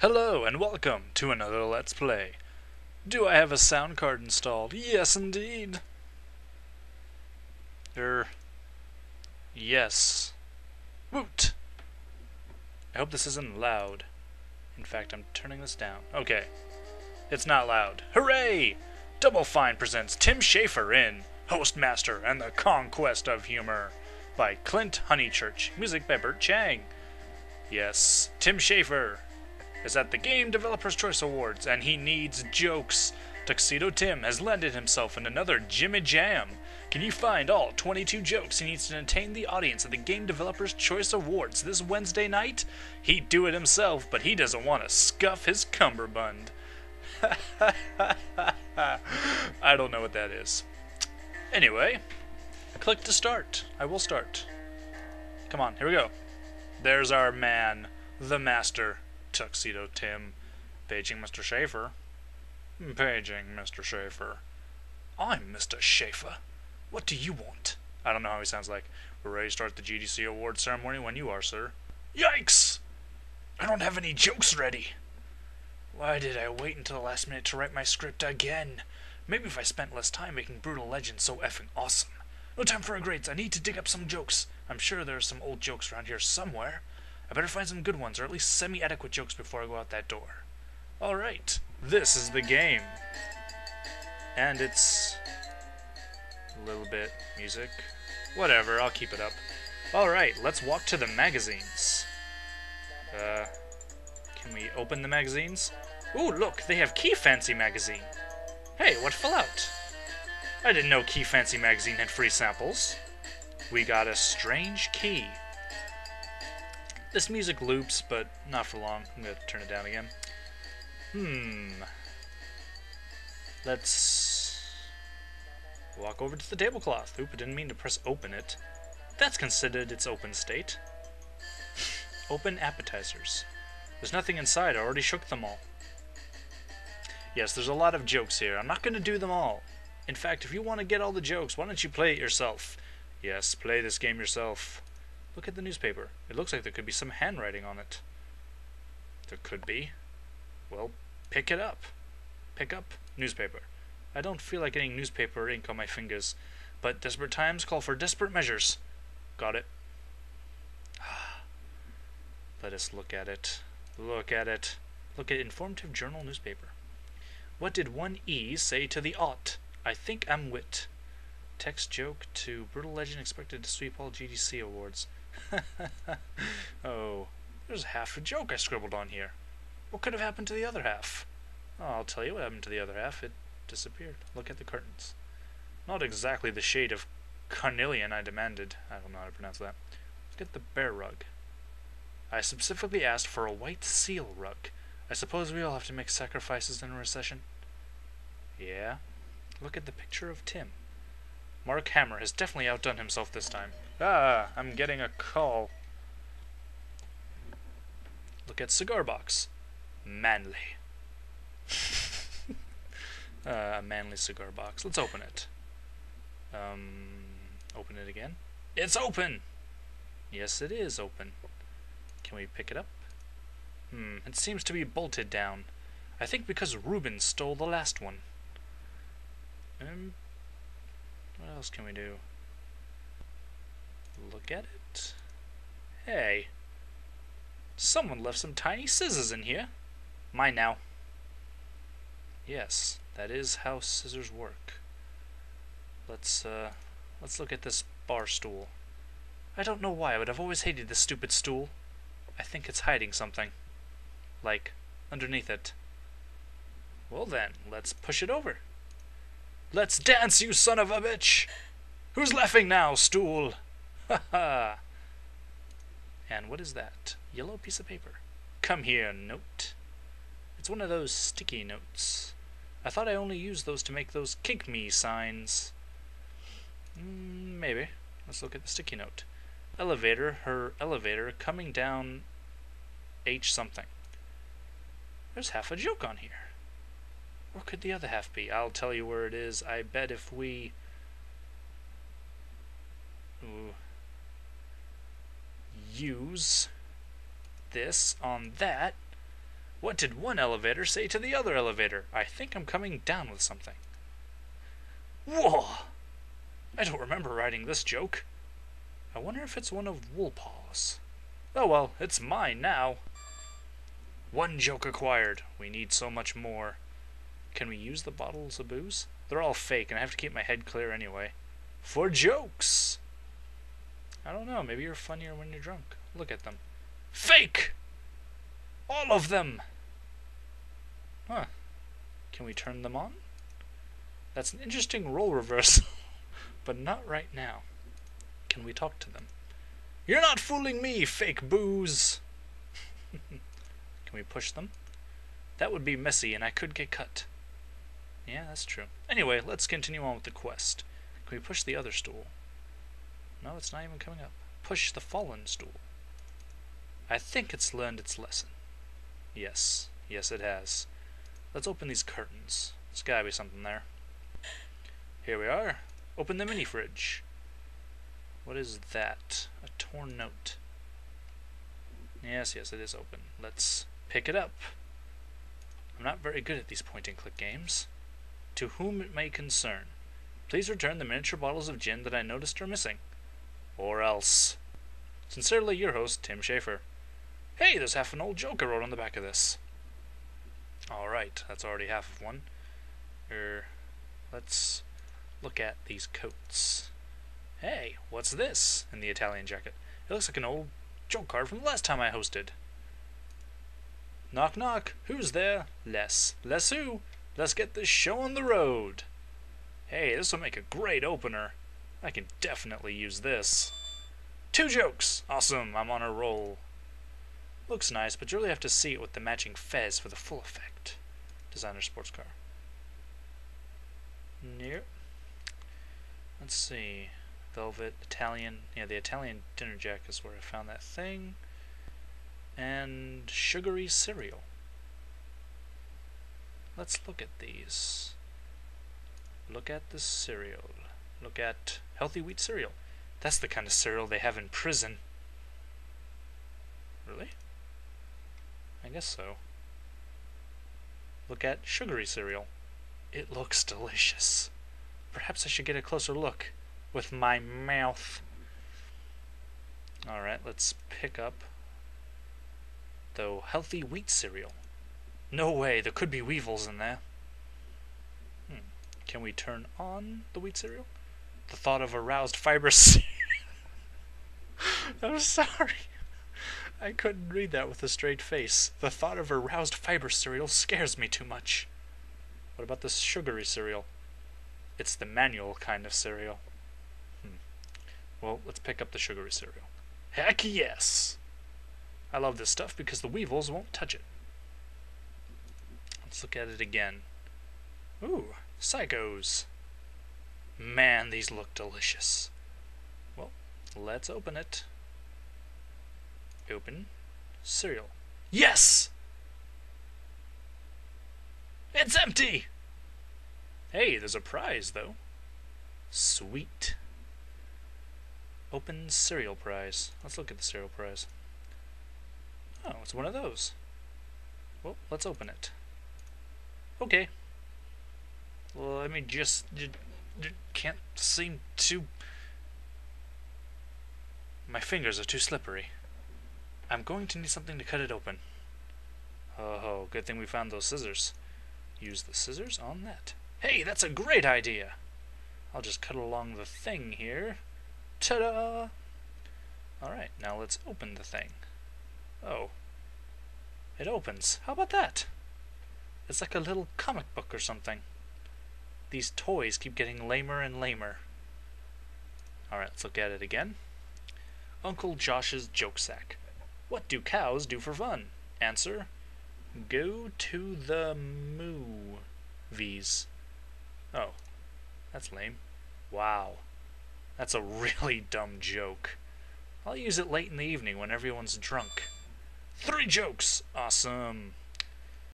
Hello and welcome to another Let's Play. Do I have a sound card installed? Yes, indeed. Er. Yes. Woot! I hope this isn't loud. In fact, I'm turning this down. Okay. It's not loud. Hooray! Double Fine presents Tim Schafer in Hostmaster and the Conquest of Humor by Clint Honeychurch. Music by Bert Chang. Yes, Tim Schafer is at the Game Developers Choice Awards and he needs jokes. Tuxedo Tim has landed himself in another Jimmy Jam. Can you find all 22 jokes he needs to entertain the audience at the Game Developers Choice Awards this Wednesday night? He'd do it himself, but he doesn't want to scuff his cummerbund. I don't know what that is. Anyway, click to start. I will start. Come on, here we go. There's our man, the master, Tuxedo Tim. Paging Mr. Schafer. Paging Mr. Schafer. I'm Mr. Schafer. What do you want? I don't know how he sounds like. We're ready to start the GDC award ceremony when you are, sir. Yikes! I don't have any jokes ready. Why did I wait until the last minute to write my script again? Maybe if I spent less time making Brutal Legend so effing awesome. No time for grades. I need to dig up some jokes. I'm sure there are some old jokes around here somewhere. I better find some good ones, or at least semi adequate jokes before I go out that door. Alright, this is the game. And it's. a little bit music. Whatever, I'll keep it up. Alright, let's walk to the magazines. Uh. Can we open the magazines? Ooh, look, they have Key Fancy magazine. Hey, what fell out? I didn't know Key Fancy magazine had free samples. We got a strange key. This music loops, but not for long. I'm gonna turn it down again. Hmm. Let's walk over to the tablecloth. Oop, I didn't mean to press open it. That's considered its open state. open appetizers. There's nothing inside, I already shook them all. Yes, there's a lot of jokes here. I'm not going to do them all. In fact, if you want to get all the jokes, why don't you play it yourself? Yes, play this game yourself. Look at the newspaper. It looks like there could be some handwriting on it. There could be. Well, pick it up. Pick up newspaper. I don't feel like getting newspaper ink on my fingers, but desperate times call for desperate measures. Got it. Let us look at it. Look at it. Look at Informative Journal newspaper. What did one E say to the ought? I think I'm wit. Text joke to Brutal Legend expected to sweep all GDC awards. oh, there's half a joke I scribbled on here. What could have happened to the other half? Oh, I'll tell you what happened to the other half. It disappeared. Look at the curtains. Not exactly the shade of carnelian I demanded. I don't know how to pronounce that. Look at the bear rug. I specifically asked for a white seal rug. I suppose we all have to make sacrifices in a recession. Yeah. Look at the picture of Tim. Mark Hammer has definitely outdone himself this time. Ah, I'm getting a call. Look at cigar box. Manly. uh, a manly cigar box. Let's open it. Um, open it again. It's open! Yes, it is open. Can we pick it up? Hmm, it seems to be bolted down. I think because Reuben stole the last one. Um, what else can we do? Look at it. Hey. Someone left some tiny scissors in here. Mine now. Yes, that is how scissors work. Let's, uh, let's look at this bar stool. I don't know why, but I've always hated this stupid stool. I think it's hiding something. Like, underneath it. Well then, let's push it over. Let's dance, you son of a bitch! Who's laughing now, stool? Ha ha! And what is that? Yellow piece of paper. Come here, note. It's one of those sticky notes. I thought I only used those to make those kick me signs. Mm, maybe. Let's look at the sticky note. Elevator, her elevator coming down H something. There's half a joke on here. Where could the other half be? I'll tell you where it is. I bet if we. Use this on that, What did one elevator say to the other elevator? I think I'm coming down with something. Whoa! I don't remember writing this joke. I wonder if it's one of Woolpaw's. Oh well, it's mine now. One joke acquired. We need so much more. Can we use the bottles of booze? They're all fake, and I have to keep my head clear anyway. For jokes! I don't know, maybe you're funnier when you're drunk. Look at them. Fake! All of them! Huh. Can we turn them on? That's an interesting role reversal, but not right now. Can we talk to them? You're not fooling me, fake booze! Can we push them? That would be messy, and I could get cut. Yeah, that's true. Anyway, let's continue on with the quest. Can we push the other stool? No, it's not even coming up. Push the fallen stool. I think it's learned its lesson. Yes, yes it has. Let's open these curtains. There's gotta be something there. Here we are. Open the mini fridge. What is that? A torn note. Yes, yes, it is open. Let's pick it up. I'm not very good at these point and click games. To whom it may concern, please return the miniature bottles of gin that I noticed are missing. Or else. Sincerely, your host, Tim Schafer. Hey, there's half an old joke I wrote on the back of this. Alright, that's already half of one. Er, let's look at these coats. Hey, what's this in the Italian jacket? It looks like an old joke card from the last time I hosted. Knock knock, who's there? Les. Les who? Let's get this show on the road. Hey, this will make a great opener. I can definitely use this. Two jokes! Awesome, I'm on a roll. Looks nice, but you really have to see it with the matching fez for the full effect. Designer sports car. Nope. Let's see. Velvet, Italian. Yeah, the Italian dinner jack is where I found that thing. And sugary cereal. Let's look at these. Look at the cereal. Look at healthy wheat cereal. That's the kind of cereal they have in prison. Really? I guess so. Look at sugary cereal. It looks delicious. Perhaps I should get a closer look with my mouth. Alright, let's pick up the healthy wheat cereal. No way, there could be weevils in there. Hmm. Can we turn on the wheat cereal? The thought of aroused fiber I'm sorry. I couldn't read that with a straight face. The thought of aroused fiber cereal scares me too much. What about this sugary cereal? It's the manual kind of cereal. Hmm. Well, let's pick up the sugary cereal. Heck yes! I love this stuff because the weevils won't touch it. Let's look at it again. Ooh, psychos. Man, these look delicious. Well, let's open it. Open. Cereal. Yes! It's empty! Hey, there's a prize, though. Sweet. Open cereal prize. Let's look at the cereal prize. Oh, it's one of those. Well, let's open it. Okay. Well, I mean, just, just can't seem to... My fingers are too slippery. I'm going to need something to cut it open. Oh, good thing we found those scissors. Use the scissors on that. Hey, that's a great idea! I'll just cut along the thing here. Ta-da! Alright, now let's open the thing. Oh. It opens. How about that? It's like a little comic book or something. These toys keep getting lamer and lamer. Alright, let's look at it again. Uncle Josh's Joke Sack. What do cows do for fun? Answer. Go to the movies. Oh. That's lame. Wow. That's a really dumb joke. I'll use it late in the evening when everyone's drunk. Three jokes! Awesome.